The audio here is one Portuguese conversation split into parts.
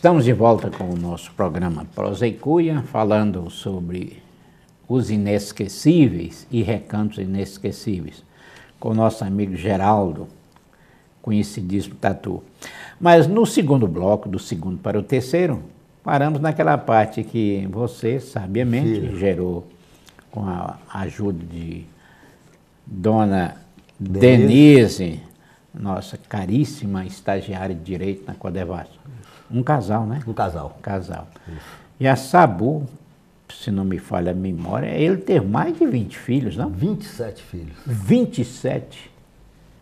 Estamos de volta com o nosso programa Prosa e Cuia, falando sobre os inesquecíveis e recantos inesquecíveis, com o nosso amigo Geraldo, conhecidíssimo Tatu. Mas no segundo bloco, do segundo para o terceiro, paramos naquela parte que você, sabiamente, Sim. gerou com a ajuda de Dona Denise, Denise nossa caríssima estagiária de Direito na Codevasf. Um casal, né? Um casal. Um casal. Isso. E a Sabu, se não me falha a memória, ele teve mais de 20 filhos, não? 27 filhos. 27.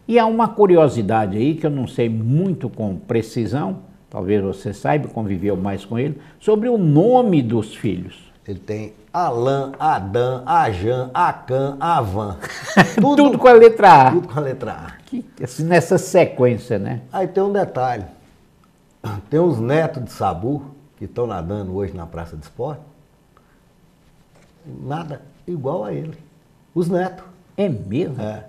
E há uma curiosidade aí que eu não sei muito com precisão, talvez você saiba, conviveu mais com ele, sobre o nome dos filhos. Ele tem Alain, Adam, Ajan, Acan, Avan. Tudo, tudo, com a letra A. Tudo com a letra A. Que, assim, nessa sequência, né? Aí tem um detalhe. Tem uns netos de Sabu que estão nadando hoje na praça de esporte. Nada igual a ele. Os netos. É mesmo? É.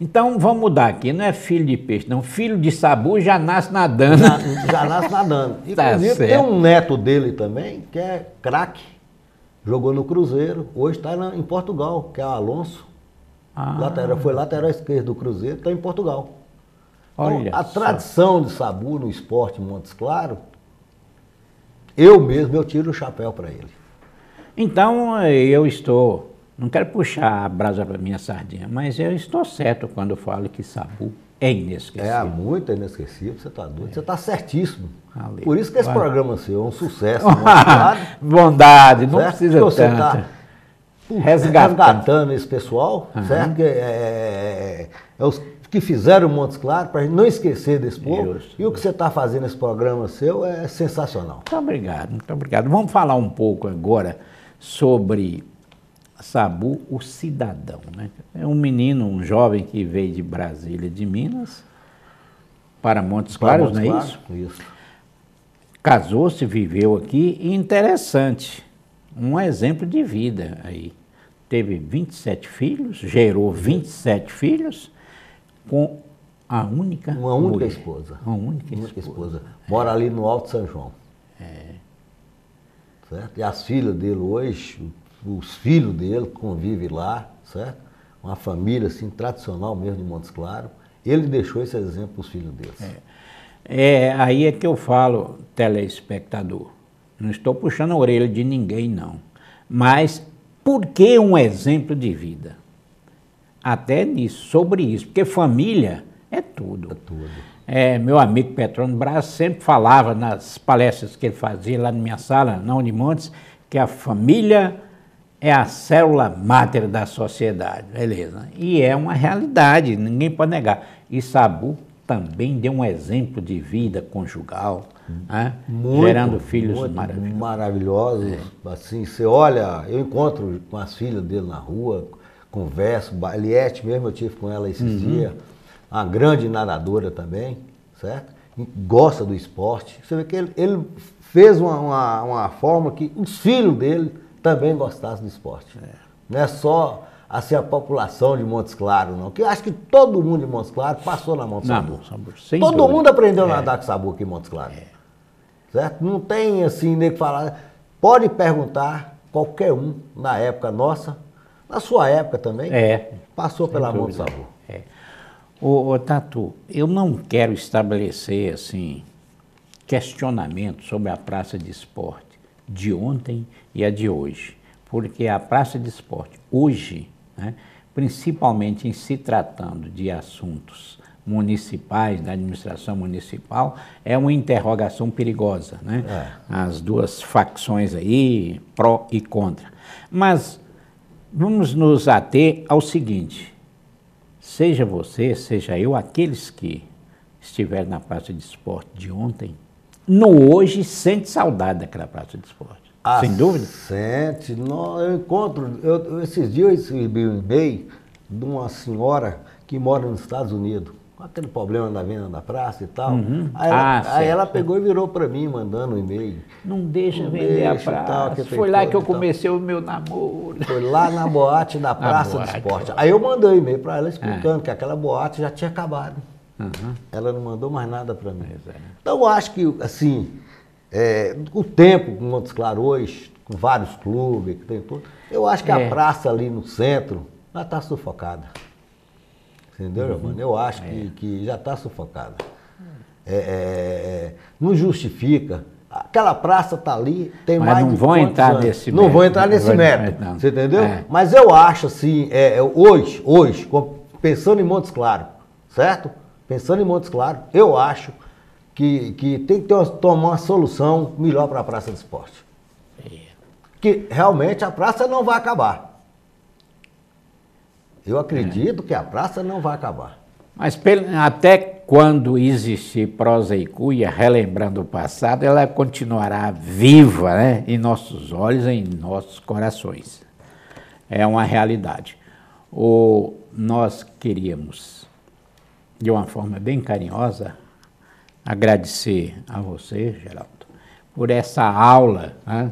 Então vamos mudar aqui, não é filho de peixe, não. Filho de sabu já nasce nadando. Já, já nasce nadando. Tá Inclusive tá tem um neto dele também, que é craque. Jogou no Cruzeiro, hoje está em Portugal, que é o Alonso. Ah. Lateral, foi lateral esquerdo do Cruzeiro, está em Portugal. Olha então, a tradição de Sabu no esporte Montes Claro, eu mesmo eu tiro o chapéu para ele. Então eu estou, não quero puxar a brasa para minha sardinha, mas eu estou certo quando falo que Sabu é inesquecível. É muito inesquecível, você está doido, é. você está certíssimo. Por isso que esse programa seu é um sucesso. Bondade, não certo? precisa você tanto. Tá resgatando. esse pessoal, uhum. certo? É, é, é os que fizeram Montes Claros, para a gente não esquecer desse povo. E o que você está fazendo nesse programa seu é sensacional. Muito obrigado, muito obrigado. Vamos falar um pouco agora sobre Sabu, o cidadão. Né? É um menino, um jovem que veio de Brasília, de Minas, para Montes Claros, não é Claros, isso? Isso. Casou-se, viveu aqui, e interessante, um exemplo de vida aí. Teve 27 filhos, gerou 27 filhos, com a única Uma única mulher. esposa. Uma única, única esposa. esposa. Mora ali no Alto São João. É. Certo? E as filhas dele hoje, os filhos dele convivem lá, certo? Uma família assim, tradicional mesmo de Montes Claros. Ele deixou esse exemplo para os filhos dele. É. é, aí é que eu falo, telespectador. Não estou puxando a orelha de ninguém, não. Mas por que um exemplo de vida? até nisso, sobre isso, porque família é tudo. É tudo. É, meu amigo Petrônio Braz sempre falava nas palestras que ele fazia lá na minha sala, na Unimontes, que a família é a célula máter da sociedade, beleza? E é uma realidade, ninguém pode negar. E Sabu também deu um exemplo de vida conjugal, né? muito, gerando filhos muito maravilhosos. maravilhosos. É. Assim, você olha, eu encontro com as filhas dele na rua, converso. Eliette mesmo eu tive com ela esses uhum. dias. Uma grande nadadora também, certo? E gosta do esporte. Você vê que ele, ele fez uma, uma, uma, forma que os filhos dele também gostassem do esporte. É. Não é só assim a população de Montes Claros, não. Que eu acho que todo mundo de Montes Claros passou na Montes Sabor. Todo dúvida. mundo aprendeu a é. nadar com sabor aqui em Montes Claros. É. Certo? Não tem assim, nem que falar. Pode perguntar qualquer um na época nossa, na sua época também? É. Passou pela mão do sabor. É. Ô, ô, Tatu, eu não quero estabelecer, assim, questionamento sobre a praça de esporte de ontem e a de hoje. Porque a praça de esporte hoje, né, principalmente em se tratando de assuntos municipais, da administração municipal, é uma interrogação perigosa, né? É. As duas facções aí, pró e contra. Mas Vamos nos ater ao seguinte: seja você, seja eu, aqueles que estiveram na praça de esporte de ontem, no hoje sente saudade daquela praça de esporte. Ah, sem dúvida? Sente. Não, eu encontro, eu, esses dias eu recebi um e-mail de uma senhora que mora nos Estados Unidos com aquele problema da venda da praça e tal. Uhum. Aí, ela, ah, aí ela, pegou e virou para mim, mandando um e-mail. Não deixa não vender deixa, a praça. Tal, Foi lá que eu comecei o meu namoro. Foi lá na boate da Praça boate. do Esporte. Aí eu mandei um e-mail para ela explicando é. que aquela boate já tinha acabado. Uhum. Ela não mandou mais nada para mim. É. Então eu acho que, assim, é, o tempo com Montes Claros hoje, com vários clubes, que tem tudo, eu acho que é. a praça ali no centro já está sufocada. Entendeu, uhum. Eu acho que, é. que já está sufocada. É, é, é, não justifica. Aquela praça está ali, tem Mas mais não vão entrar anos? nesse Não vão entrar nesse. Não. Você entendeu? Mas eu acho assim, hoje, hoje, pensando em Montes Claros, certo? Pensando em Montes Claros, eu acho que, que tem que ter uma, tomar uma solução melhor para a Praça do Esporte. Que realmente a praça não vai acabar. Eu acredito é. que a praça não vai acabar. Mas até quando existir prosa e cuia, relembrando o passado, ela continuará viva né, em nossos olhos, em nossos corações. É uma realidade. O, nós queríamos, de uma forma bem carinhosa, agradecer a você, Geraldo, por essa aula né,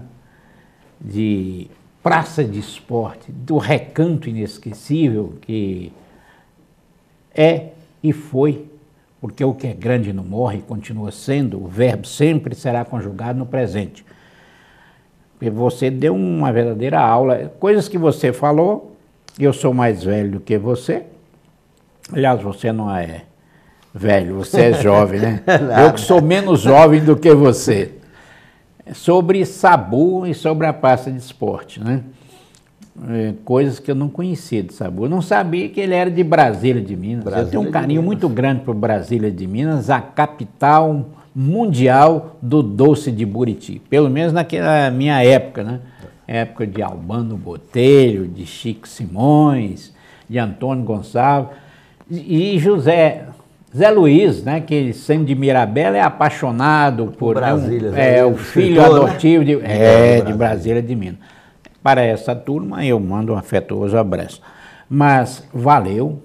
de praça de esporte, do recanto inesquecível que é e foi, porque o que é grande não morre, continua sendo, o verbo sempre será conjugado no presente. Porque você deu uma verdadeira aula, coisas que você falou, eu sou mais velho do que você, aliás, você não é velho, você é jovem, né? eu que sou menos jovem do que você sobre Sabu e sobre a pasta de esporte, né? É, coisas que eu não conhecia de Sabu. Eu não sabia que ele era de Brasília de Minas. Brasília eu tenho um carinho muito grande por Brasília de Minas, a capital mundial do doce de Buriti. Pelo menos naquela minha época, né? Época de Albano Botelho, de Chico Simões, de Antônio Gonçalves e José Zé Luiz, né, que sendo de Mirabela é apaixonado por Brasília, é, um, é o filho escritor, né? adotivo de, é, de Brasília de Minas. Para essa turma eu mando um afetuoso abraço. Mas valeu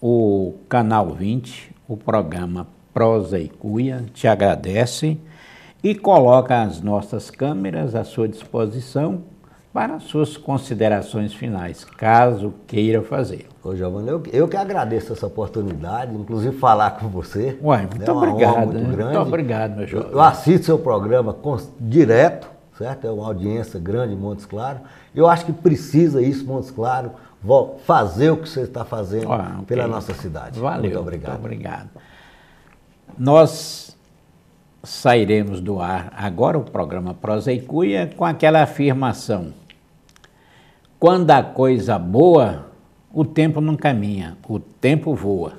o canal 20, o programa Prosa e Cuia te agradece e coloca as nossas câmeras à sua disposição para suas considerações finais, caso queira fazer. Ô, Giovanni, eu, eu que agradeço essa oportunidade, inclusive falar com você. Ué, muito é obrigado. Muito, né? muito, obrigado, meu jovem. Eu, eu assisto seu programa direto, certo? É uma audiência grande em Montes Claros. Eu acho que precisa isso, Montes Claros, fazer o que você está fazendo Ué, okay. pela nossa cidade. Valeu. Muito obrigado. Muito obrigado. Nós sairemos do ar agora o programa Prosa e Cuia com aquela afirmação. Quando a coisa boa o tempo não caminha, o tempo voa.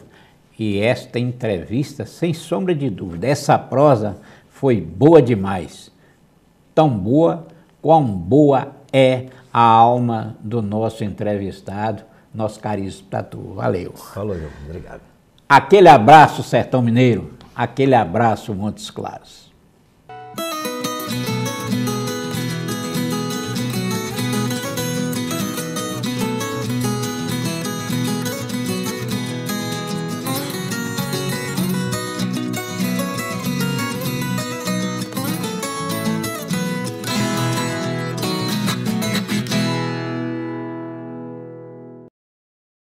E esta entrevista, sem sombra de dúvida, essa prosa foi boa demais. Tão boa, quão boa é a alma do nosso entrevistado, nosso caríssimo Tatu. Valeu. Falou, João. Obrigado. Aquele abraço, Sertão Mineiro. Aquele abraço, Montes Claros.